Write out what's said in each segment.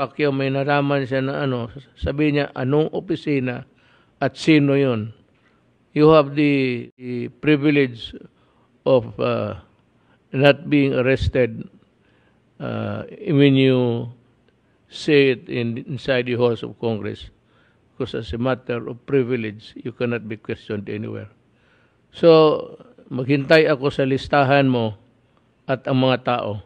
Pacquiao may naraman siya na ano, sabi niya anong opisina at sino yon. You have the, the privilege of uh, not being arrested uh, when you say it in, inside the halls of Congress. Because as a matter of privilege, you cannot be questioned anywhere. So, maghintay ako sa listahan mo at ang mga tao.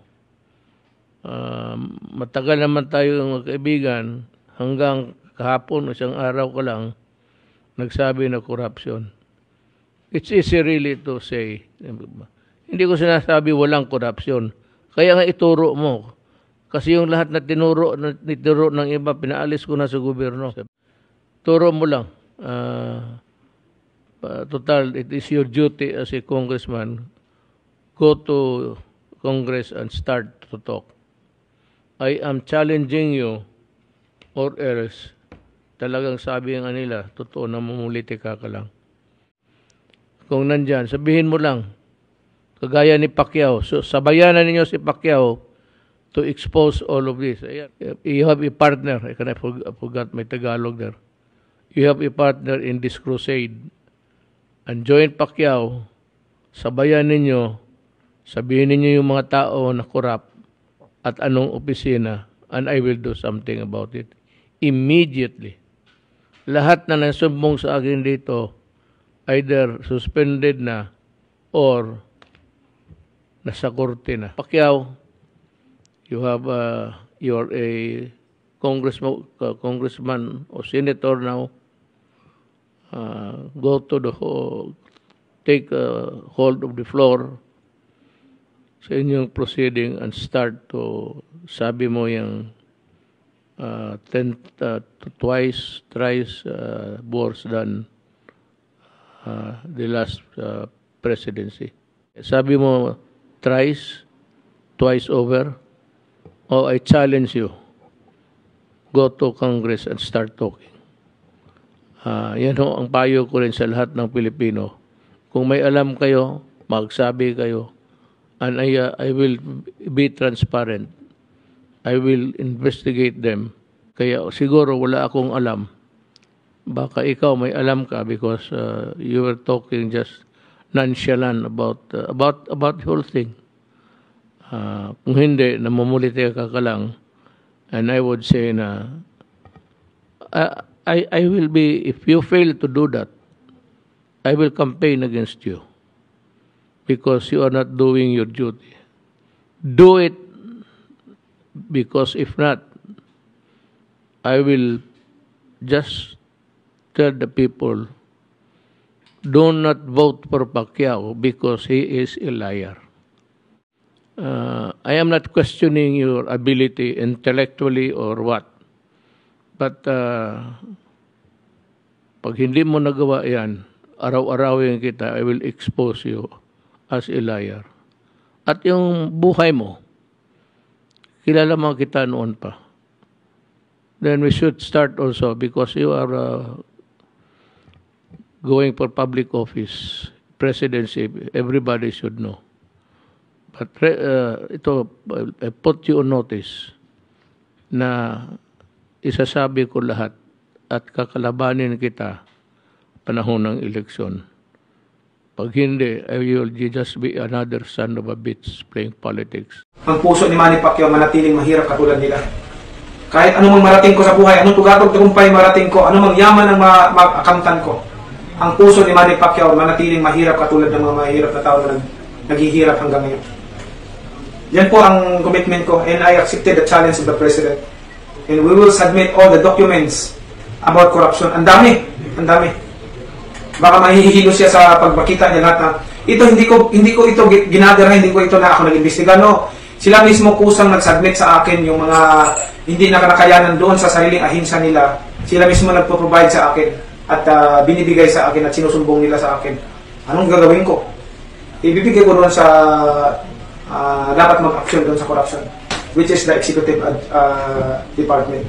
Uh, matagal naman tayo magkaibigan hanggang kahapon, isang araw ko lang, nagsabi na corruption. It's easy really to say. Hindi ko sinasabi walang corruption. Kaya nga ituro mo. Kasi yung lahat na tinuro, na tinuro ng iba, pinaalis ko na sa gobyerno. Turo mo lang. Uh, total, it is your duty as a congressman. Go to Congress and start to talk. I am challenging you or else talagang sabi nga nila, totoo na mamuliti ka ka lang. Kung nandyan, sabihin mo lang, kagaya ni Pacquiao. So, sabayanan ninyo si Pacquiao to expose all of this. Ayan. You have a partner. I, can, I forgot my Tagalog there. You have a partner in this crusade. And join Pacquiao, sabayan ninyo, sabihin ninyo yung mga tao na korap at anong opisina and I will do something about it immediately. Lahat na nasumbong sa akin dito, either suspended na or nasa korte na. Pacquiao, you have uh, you're a congressman, uh, congressman or senator now. Uh, go to the take uh, hold of the floor sa inyong proceeding and start to sabi mo yung uh, ten, uh, twice, thrice uh, worse than uh, the last uh, presidency. Sabi mo, thrice, twice over, oh, I challenge you, go to Congress and start talking. Uh, yan ho ang payo ko rin sa lahat ng Pilipino. Kung may alam kayo, magsabi kayo, and I, uh, I will be transparent. I will investigate them. Kaya siguro wala akong alam baka ikaw may alam ka because uh, you were talking just nonchalant about uh, about about the whole thing. Uh, kung hindi, namumuliti ka ka lang, and I would say na, uh, I, I will be, if you fail to do that, I will campaign against you because you are not doing your duty. Do it because if not, I will just tell the people, do not vote for Pacquiao because he is a liar. Uh, I am not questioning your ability intellectually or what. But uh, pag hindi mo nagawa yan, araw-arawin kita, I will expose you as a liar. At yung buhay mo, kilala mo kita noon pa. Then we should start also because you are uh, going for public office, presidency, everybody should know. But uh, ito, I put you on notice na isasabi ko lahat at kakalabanin kita panahon ng eleksyon. Pag hindi, I will just be another son of a bitch playing politics. Ang puso ni Manny Pacquiao manatiling mahirap katulad nila. Kahit anong marating ko sa buhay, anong tugatog tagumpay marating ko, anong yaman ang ma-accountan ko, ang puso ni Manny Pacquiao manatiling mahirap katulad ng mga mahirap na tao na naghihirap hanggang ngayon. Yan po ang commitment ko and I accepted the challenge of the President. And we will submit all the documents about corruption. Ang dami, ang dami. Baka mahihilo siya sa pagbakita niya lahat na ito hindi ko hindi ko ito ginadara, hindi ko ito na ako nag-imbestiga. No, sila mismo kusang nag-submit sa akin yung mga hindi na kanakayanan doon sa sariling ahinsa nila. Sila mismo nagpo-provide sa akin at uh, binibigay sa akin at sinusumbong nila sa akin. Anong gagawin ko? Ibibigay ko doon sa uh, dapat mag-action doon sa corruption which is the executive uh, department.